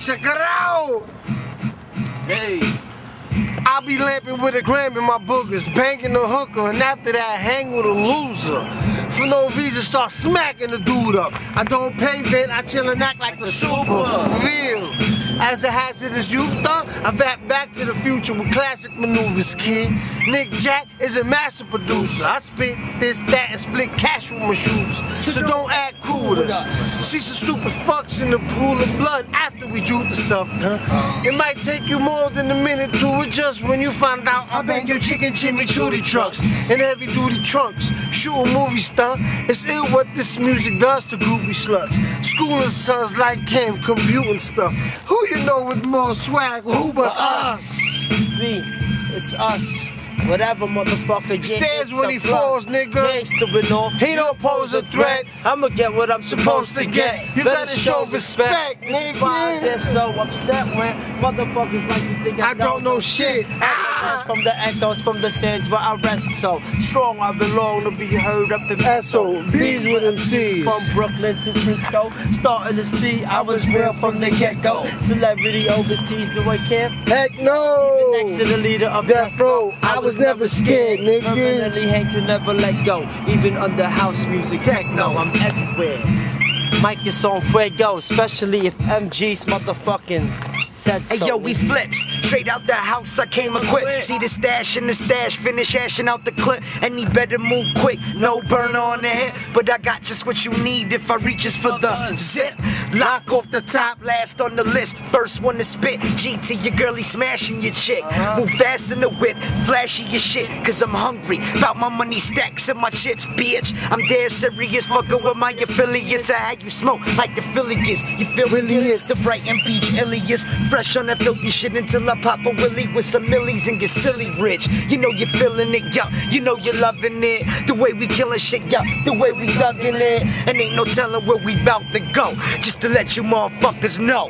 Check it out. Hey. I be lamping with a gram in my boogers, banging the hooker, and after that, hang with a loser. For no reason, start smacking the dude up. I don't pay then, I chill and act like the super. Real. As a hazardous youth thug, I rap back to the future with classic maneuvers, kid. Nick Jack is a master producer. I spit this, that, and split cash with my shoes. So don't act cool with us. See some stupid fucks in the pool of blood after we do the stuff, huh? It might take you more than a minute to adjust when you find out I bang your chicken chimney chooty trucks and heavy duty trunks. Shoot a movie star. It's ill what this music does to groupie sluts. Schooling sons like Kim, computing stuff. Who you know with more swag? Who but us? It's us. Whatever, motherfucker. Yeah, Stands when he falls, nigga. Gangsta with no. He don't pose a threat. I'ma get what I'm supposed to get. You better show respect, This is why I nigga. get so upset when motherfuckers like to think I, I don't know shit. Ah. From the echoes from the sands where I rest so strong I belong to be heard up in Esso, bees with MCs. From Brooklyn to Frisco, starting to see I was real from the get go. Celebrity overseas, do I care? Heck no. Even Next to the leader of Death Row, I was never scared, nigga. Permanently hang to never let go. Even under house music, techno, I'm everywhere. Mike is on fuego, especially if MG's motherfucking said so. Hey yo, we flips. Straight out the house, I came equipped. See the stash in the stash, finish ashing out the clip. And he better move quick, no burner on the hip. But I got just what you need if I reaches for the zip. Lock off the top, last on the list. First one to spit. GT, your girlie smashing your chick. Uh-huh. Move fast in the whip, flashy your shit. Cause I'm hungry. About my money stacks and my chips, bitch. I'm dead serious, fucking with my affiliates. I how you smoke like the Philly is. You feel me? The bright and Beach Ilias. Fresh on that filthy shit until I pop a willy with some millies and get silly rich. You know you're feeling it, yo. You know you're loving it. The way we killing shit, yo. The way we thugging it. And ain't no telling where we bout to go. Just to let you motherfuckers know.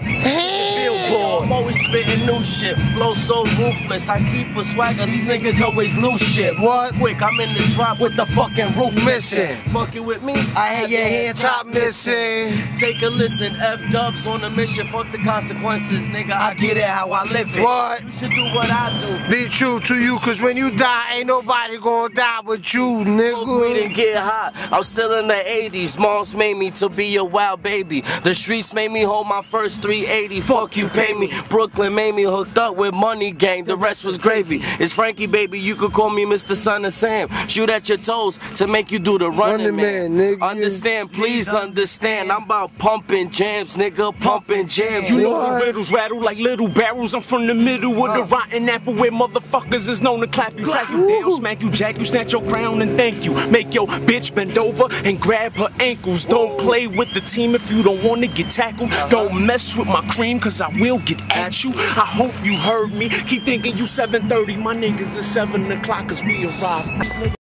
I'm always spitting new shit, flow so ruthless. I keep a swagger, these niggas always lose shit. What? Quick, I'm in the drop with the fucking roof Missing. Fuck Fucking with me? I had your hand Top missing. Take a listen, F dubs on a mission, fuck the consequences, nigga. I get it how I live it. What? You should do what I do. Be true to you, cause when you die, ain't nobody gonna die but you, nigga. and get hot. I'm still in the 80s. Moms made me to be a wild baby. The streets made me hold my first 380. Fuck you, pay me. Brooklyn made me hooked up with money gang. The rest was gravy. It's Frankie, baby. You could call me Mr. Son of Sam. Shoot at your toes to make you do the running, Running man, nigga. Understand, please understand. I'm about pumping jams, nigga. Pumping jams. You know What? the riddles rattle like little barrels. I'm from the middle of the uh. rotten apple where motherfuckers is known to clap you, track you down, smack you, jack you, snatch your crown and thank you. Make your bitch bend over and grab her ankles. Don't play with the team if you don't wanna get tackled. Don't mess with my cream cause I will get at you. I hope you heard me. Keep thinking you 7:30. My niggas is 7 o'clock as we arrive.